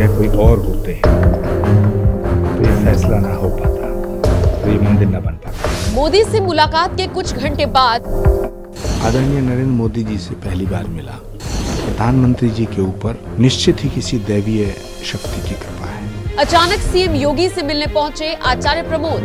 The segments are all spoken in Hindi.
जगह कोई और होते तो ये फैसला ना हो पाता तो ये मंदिर न बन पाता। मोदी से मुलाकात के कुछ घंटे बाद आदरणीय नरेंद्र मोदी जी से पहली बार मिला। प्रधानमंत्री जी के ऊपर निश्चित ही किसी दैवीय शक्ति की कृपा है। अचानक सीएम योगी से मिलने पहुँचे आचार्य प्रमोद।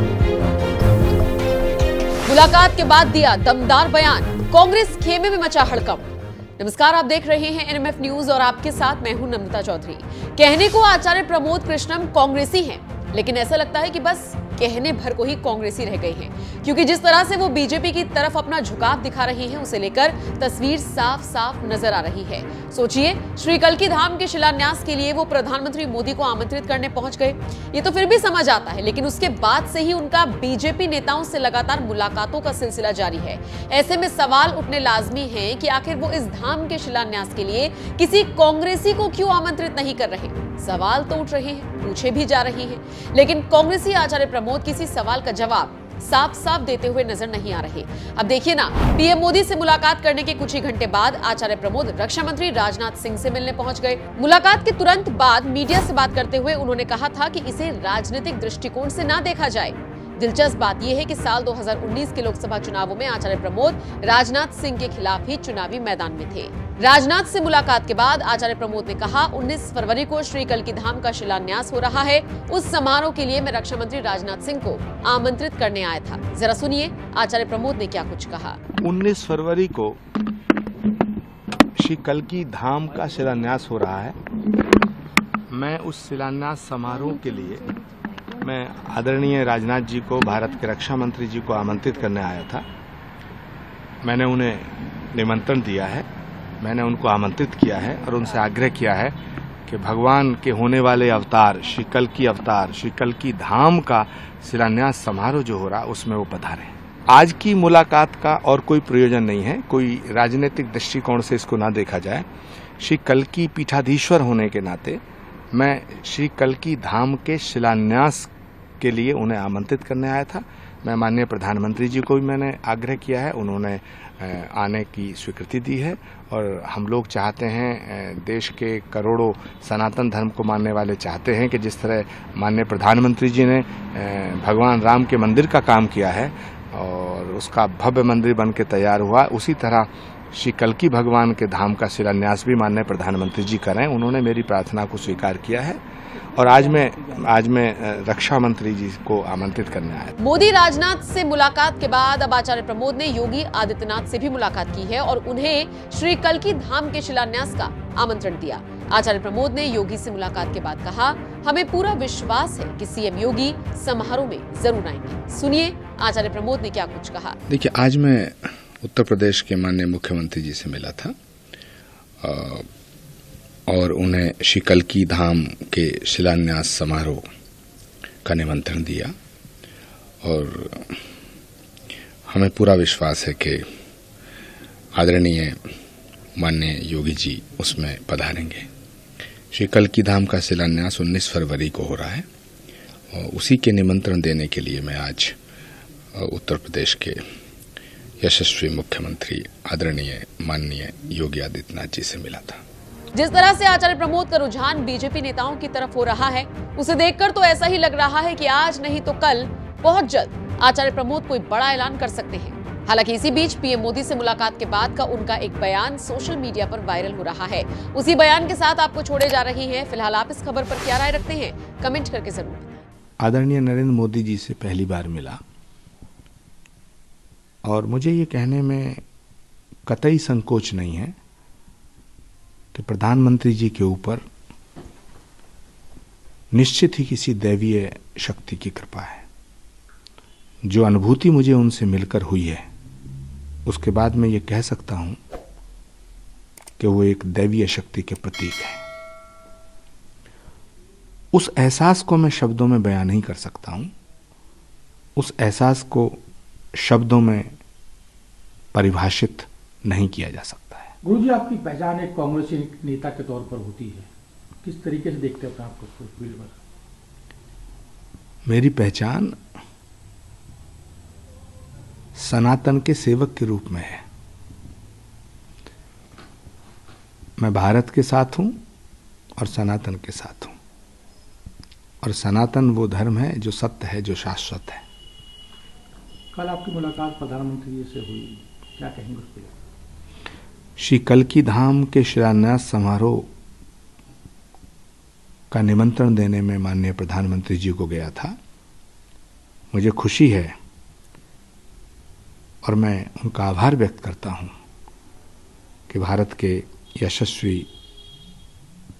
मुलाकात के बाद दिया दमदार बयान कांग्रेस खेमे में मचा हड़कंप। नमस्कार, आप देख रहे हैं एनएमएफ न्यूज़ और आपके साथ मैं हूँ नम्रता चौधरी। कहने को आचार्य प्रमोद कृष्णम कांग्रेसी हैं, लेकिन ऐसा लगता है कि बस कहने भर को ही कांग्रेसी रह गए हैं, क्योंकि जिस तरह से वो बीजेपी की तरफ़ अपना झुकाव दिखा रहे हैं, उसे लेकर तस्वीर साफ़ साफ़ नज़र आ रही है। सोचिए श्री कलकी धाम के शिलान्यास के लिए वो प्रधानमंत्री मोदी को आमंत्रित करने पहुँच गए। ये तो फिर भी समझ आता है, लेकिन उसके बाद से ही उनका बीजेपी नेताओं से लगातार मुलाकातों का सिलसिला जारी है। ऐसे में सवाल उठने लाजमी है कि आखिर वो इस धाम के शिलान्यास के लिए किसी कांग्रेसी को क्यों आमंत्रित नहीं कर रहे? सवाल तो उठ रहे हैं, पूछे भी जा रहे हैं। लेकिन कांग्रेसी आचार्य प्रमोद किसी सवाल का जवाब साफ़ साफ़ देते हुए नज़र नहीं आ रहे। अब देखिए ना, पीएम मोदी से मुलाकात करने के कुछ ही घंटे बाद आचार्य प्रमोद रक्षा मंत्री राजनाथ सिंह से मिलने पहुँच गए। मुलाकात के तुरंत बाद मीडिया से बात करते हुए उन्होंने कहा था कि इसे राजनीतिक दृष्टिकोण से ना देखा जाए। दिलचस्प बात यह है कि साल 2019 के लोकसभा चुनावों में आचार्य प्रमोद राजनाथ सिंह के खिलाफ ही चुनावी मैदान में थे। राजनाथ से मुलाकात के बाद आचार्य प्रमोद ने कहा 19 फरवरी को श्री कल की धाम का शिलान्यास हो रहा है। उस समारोह के लिए मैं रक्षा मंत्री राजनाथ सिंह को आमंत्रित करने आया था। जरा सुनिए आचार्य प्रमोद ने क्या कुछ कहा। 19 फरवरी को श्री कलकी धाम का शिलान्यास हो रहा है। मैं उस शिलान्यास समारोह के लिए मैं आदरणीय राजनाथ जी को, भारत के रक्षा मंत्री जी को आमंत्रित करने आया था। मैंने उन्हें निमंत्रण दिया है। मैंने उनको आमंत्रित किया है और उनसे आग्रह किया है कि भगवान के होने वाले अवतार श्री कल की अवतार श्री कल की धाम का शिलान्यास समारोह जो हो रहा, उसमें वो पधारे। आज की मुलाकात का और कोई प्रयोजन नहीं है। कोई राजनीतिक दृष्टिकोण से इसको ना देखा जाए। श्री कल की पीठाधीश्वर होने के नाते मैं श्री कल की धाम के शिलान्यास के लिए उन्हें आमंत्रित करने आया था। मैं माननीय प्रधानमंत्री जी को भी मैंने आग्रह किया है। उन्होंने आने की स्वीकृति दी है और हम लोग चाहते हैं देश के करोड़ों सनातन धर्म को मानने वाले चाहते हैं कि जिस तरह माननीय प्रधानमंत्री जी ने भगवान राम के मंदिर का काम किया है और उसका भव्य मंदिर बन के तैयार हुआ, उसी तरह श्री कलकी भगवान के धाम का शिलान्यास भी माननीय प्रधानमंत्री जी करें। उन्होंने मेरी प्रार्थना को स्वीकार किया है। और आज मैं आज मैं रक्षा मंत्री जी को आमंत्रित करने आया मोदी राजनाथ से मुलाकात के बाद अब आचार्य प्रमोद ने योगी आदित्यनाथ से भी मुलाकात की है और उन्हें श्री कलकी धाम के शिलान्यास का आमंत्रण दिया। आचार्य प्रमोद ने योगी से मुलाकात के बाद कहा हमें पूरा विश्वास है कि सीएम योगी समारोह में ज़रूर आएँगे। सुनिए आचार्य प्रमोद ने क्या कुछ कहा। देखिए आज मैं उत्तर प्रदेश के माननीय मुख्यमंत्री जी से मिला था। और उन्हें शिकल की धाम के शिलान्यास समारोह का निमंत्रण दिया। और हमें पूरा विश्वास है कि आदरणीय माननीय योगी जी उसमें पधारेंगे। श्री कल की धाम का शिलान्यास 19 फरवरी को हो रहा है और उसी के निमंत्रण देने के लिए मैं आज उत्तर प्रदेश के यशस्वी मुख्यमंत्री आदरणीय माननीय योगी आदित्यनाथ जी से मिला था। जिस तरह से आचार्य प्रमोद का रुझान बीजेपी नेताओं की तरफ़ हो रहा है, उसे देखकर तो ऐसा ही लग रहा है कि आज नहीं तो कल बहुत जल्द आचार्य प्रमोद कोई बड़ा ऐलान कर सकते हैं। हालाँकि इसी बीच पीएम मोदी से मुलाकात के बाद का उनका एक बयान सोशल मीडिया पर वायरल हो रहा है। उसी बयान के साथ आपको छोड़े जा रही है। फ़िलहाल आप इस खबर पर क्या राय रखते हैं, कमेंट करके ज़रूर आदरणीय नरेंद्र मोदी जी से पहली बार मिला। और मुझे ये कहने में कतई संकोच नहीं है कि प्रधानमंत्री जी के ऊपर निश्चित ही किसी दैवीय शक्ति की कृपा है। जो अनुभूति मुझे उनसे मिलकर हुई है, उसके बाद मैं ये कह सकता हूँ कि वो एक दैवीय शक्ति के प्रतीक है। उस एहसास को मैं शब्दों में बयान नहीं कर सकता हूँ। उस एहसास को शब्दों में परिभाषित नहीं किया जा सकता। गुरु जी आपकी पहचान एक कांग्रेसी नेता के तौर पर होती है। किस तरीके से देखते हैं आपको फ़ील्ड पर? मेरी पहचान सनातन के सेवक के रूप में है। मैं भारत के साथ हूँ और सनातन के साथ हूँ। और सनातन वो धर्म है जो सत्य है जो शाश्वत है। कल आपकी मुलाकात प्रधानमंत्री जी से हुई। क्या कहेंगे उस पर श्री कलकी धाम के शिलान्यास समारोह का निमंत्रण देने में माननीय प्रधानमंत्री जी को गया था। मुझे खुशी है और मैं उनका आभार व्यक्त करता हूँ कि भारत के यशस्वी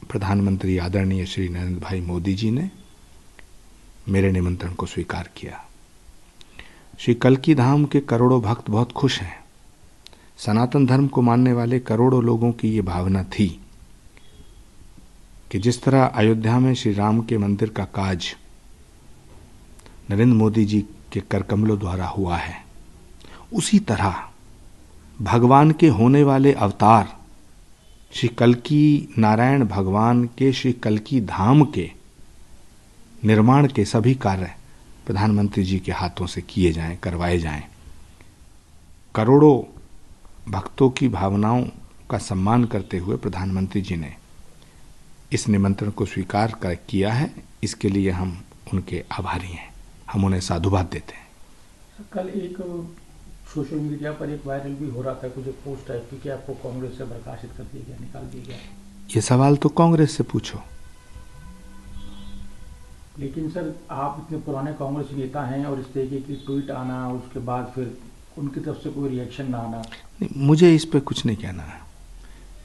प्रधानमंत्री आदरणीय श्री नरेंद्र भाई मोदी जी ने मेरे निमंत्रण को स्वीकार किया। श्री कलकी धाम के करोड़ों भक्त बहुत खुश हैं। सनातन धर्म को मानने वाले करोड़ों लोगों की ये भावना थी कि जिस तरह अयोध्या में श्री राम के मंदिर का काज नरेंद्र मोदी जी के करकमलों द्वारा हुआ है, उसी तरह भगवान के होने वाले अवतार श्री कलकी नारायण भगवान के, श्री कलकी धाम के निर्माण के सभी कार्य प्रधानमंत्री जी के हाथों से किए जाएँ, करवाए जाएँ। करोड़ों भक्तों की भावनाओं का सम्मान करते हुए प्रधानमंत्री जी ने इस निमंत्रण को स्वीकार कर किया है। इसके लिए हम उनके आभारी हैं। हम उन्हें साधुवाद देते हैं। कल एक सोशल मीडिया पर एक वायरल भी हो रहा था कुछ एक पोस्ट टाइप की कि आपको कांग्रेस से बर्खास्त कर दिया गया निकाल दिया गया। ये सवाल तो कांग्रेस से पूछो। लेकिन सर आप इतने पुराने कांग्रेस नेता हैं और इस तरीके की ट्वीट आना उसके बाद फिर उनकी तरफ़ से कोई रिएक्शन ना आना। मुझे इस पर कुछ नहीं कहना है।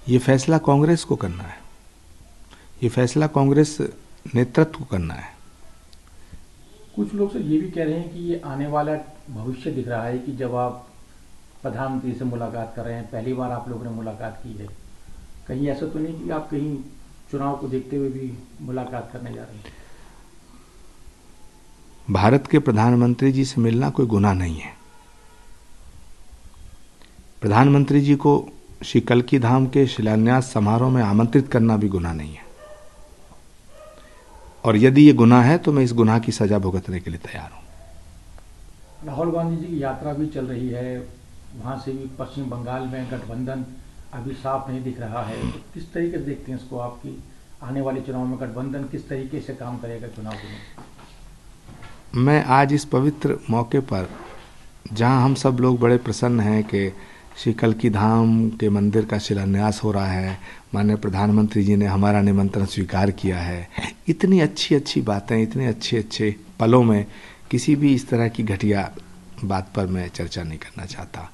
ये फैसला कांग्रेस को करना है। ये फैसला कांग्रेस नेतृत्व को करना है। कुछ लोग सर ये भी कह रहे हैं कि ये आने वाला भविष्य दिख रहा है कि जब आप प्रधानमंत्री से मुलाकात कर रहे हैं पहली बार आप लोगों ने मुलाकात की है। कहीं ऐसा तो नहीं कि आप कहीं चुनाव को देखते हुए भी मुलाकात करने जा रहे हैं? भारत के प्रधानमंत्री जी से मिलना कोई गुनाह नहीं है। प्रधानमंत्री जी को श्री कलकी धाम के शिलान्यास समारोह में आमंत्रित करना भी गुनाह नहीं है। और यदि ये गुनाह है तो मैं इस गुनाह की सजा भुगतने के लिए तैयार हूँ। राहुल गांधी जी की यात्रा भी चल रही है। वहाँ से भी पश्चिम बंगाल में गठबंधन अभी साफ़ नहीं दिख रहा है। तो किस तरीके से देखते हैं इसको आपकी आने वाले चुनाव में गठबंधन किस तरीके से काम करेगा चुनाव में मैं आज इस पवित्र मौके पर जहाँ हम सब लोग बड़े प्रसन्न हैं कि श्री कलकी धाम के मंदिर का शिलान्यास हो रहा है। माननीय प्रधानमंत्री जी ने हमारा निमंत्रण स्वीकार किया है। इतनी अच्छी अच्छी बातें, इतने अच्छे अच्छे पलों में किसी भी इस तरह की घटिया बात पर मैं चर्चा नहीं करना चाहता।